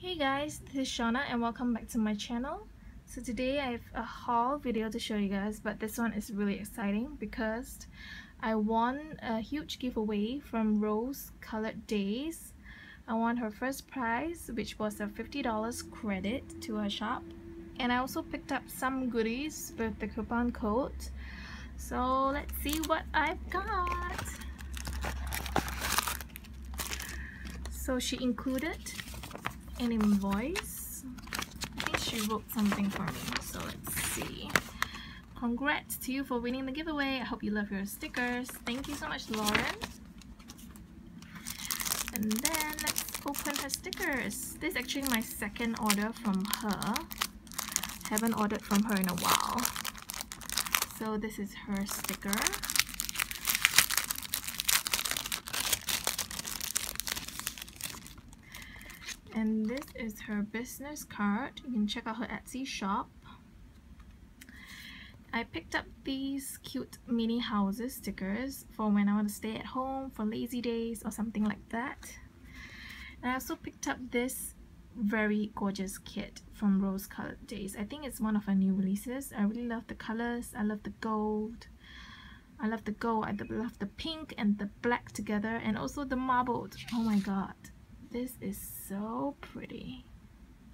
Hey guys, this is Shona and welcome back to my channel. So today I have a haul video to show you guys but this one is really exciting because I won a huge giveaway from Rose Colored Daze. I won her first prize which was a $50 credit to her shop and I also picked up some goodies with the coupon code. So let's see what I've got. So she included an invoice. I think she wrote something for me, so let's see. Congrats to you for winning the giveaway. I hope you love your stickers. Thank you so much, Lauren. And then let's open her stickers. This is actually my second order from her. Haven't ordered from her in a while. So this is her sticker. And this is her business card. You can check out her Etsy shop. I picked up these cute mini houses stickers for when I want to stay at home for lazy days or something like that. And I also picked up this very gorgeous kit from Rose Colored Daze. I think it's one of her new releases. I really love the colors. I love the gold. I love the gold. I love the pink and the black together and also the marbled. Oh my god this is so pretty.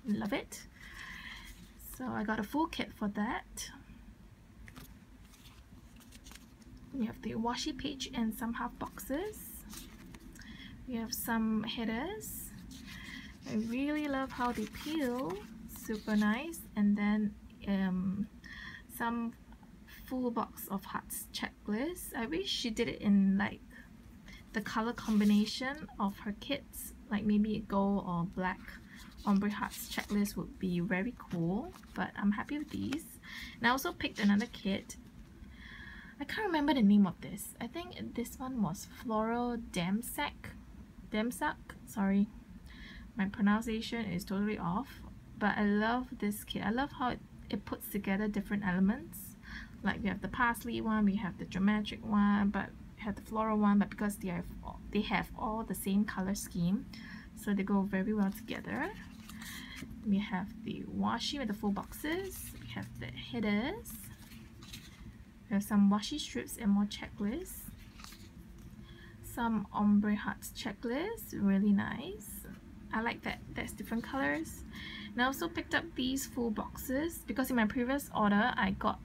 Love it. So I got a full kit for that. We have the washi page and some half boxes. We have some headers. I really love how they peel. Super nice. And then um, some full box of hearts checklist. I wish she did it in like the color combination of her kits like maybe a gold or black ombre hearts checklist would be very cool but I'm happy with these. And I also picked another kit. I can't remember the name of this. I think this one was Floral Damsack. Damsack? Sorry. My pronunciation is totally off but I love this kit. I love how it, it puts together different elements. Like we have the paisley one we have the geometric one but have the floral one but because they have they have all the same color scheme so they go very well together. We have the washi with the full boxes. We have the headers. We have some washi strips and more checklists. Some ombre hearts checklist really nice. I like that there's different colors. And I also picked up these full boxes because in my previous order I got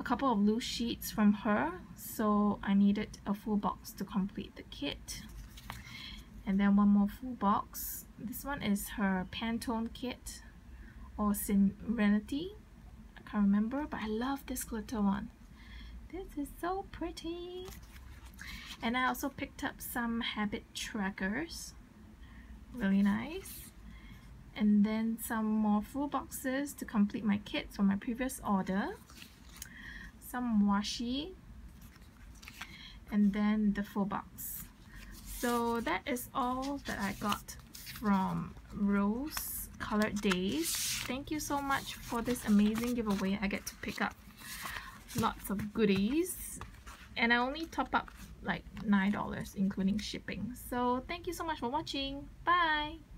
a couple of loose sheets from her so I needed a full box to complete the kit. And then one more full box. This one is her Pantone kit or Serenity. I can't remember but I love this glitter one. This is so pretty. And I also picked up some habit trackers. Really nice. And then some more full boxes to complete my kit from my previous order some washi and then the full box. So that is all that I got from Rose Colored Daze. Thank you so much for this amazing giveaway. I get to pick up lots of goodies and I only top up like $9 including shipping. So thank you so much for watching. Bye